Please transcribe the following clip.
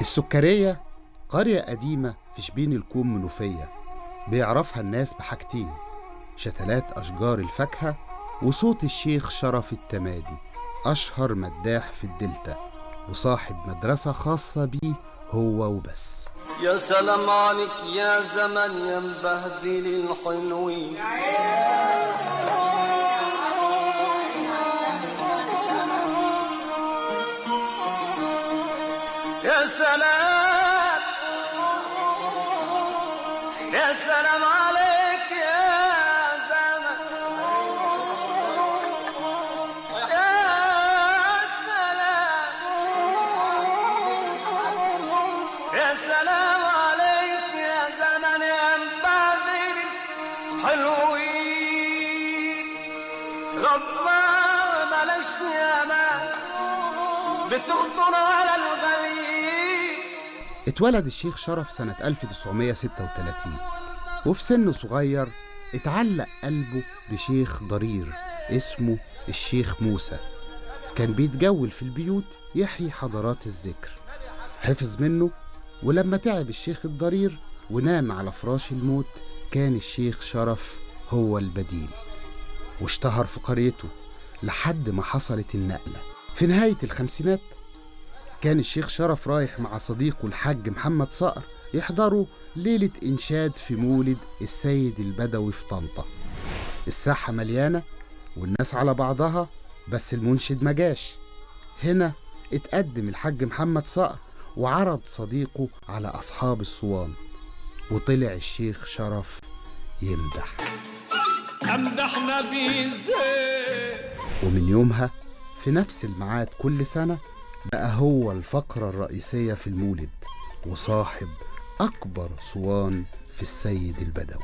السكرية قرية قديمة في شبين الكوم منوفية بيعرفها الناس بحاجتين شتلات أشجار الفاكهة وصوت الشيخ شرف التمادي أشهر مداح في الدلتا وصاحب مدرسة خاصة بيه هو وبس. يا سلام عليك يا زمن يا مبهدل الحلوين يا سلام. يا سلام عليك يا زمن يا سلام. يا سلام عليك يا زمن يا مبادر حلوين. غفار بلاش يا ما بتخطر على اتولد الشيخ شرف سنة 1936 وفي سن صغير اتعلق قلبه بشيخ ضرير اسمه الشيخ موسى. كان بيتجول في البيوت يحيي حضارات الذكر. حفظ منه ولما تعب الشيخ الضرير ونام على فراش الموت كان الشيخ شرف هو البديل. واشتهر في قريته لحد ما حصلت النقلة. في نهاية الخمسينات كان الشيخ شرف رايح مع صديقه الحاج محمد صقر يحضروا ليلة إنشاد في مولد السيد البدوي في طنطا. الساحة مليانة والناس على بعضها بس المنشد ما جاش. هنا اتقدم الحاج محمد صقر وعرض صديقه على أصحاب الصوان وطلع الشيخ شرف يمدح. امدحنا بيزين ومن يومها في نفس الميعاد كل سنة بقى هو الفقرة الرئيسية في المولد وصاحب أكبر صوان في السيد البدوي.